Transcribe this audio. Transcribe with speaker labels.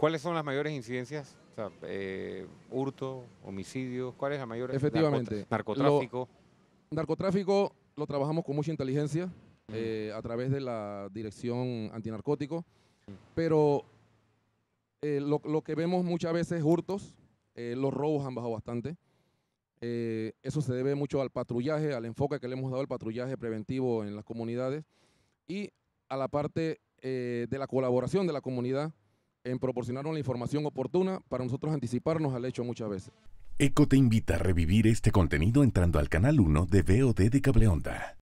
Speaker 1: ¿Cuáles son las mayores incidencias? O sea, eh, hurto, homicidio, ¿cuál es la mayor?
Speaker 2: Efectivamente.
Speaker 1: narcotráfico.
Speaker 2: narcotráfico lo trabajamos con mucha inteligencia eh, a través de la Dirección Antinarcótico, pero eh, lo, lo, que vemos muchas veces es hurtos, los robos han bajado bastante. eso se debe mucho al patrullaje, al enfoque que le hemos dado al patrullaje preventivo en las comunidades y a la parte de la colaboración de la comunidad en proporcionarnos la información oportuna para nosotros anticiparnos al hecho muchas veces.
Speaker 3: ECO te invita a revivir este contenido entrando al canal 1 de VOD de Cableonda.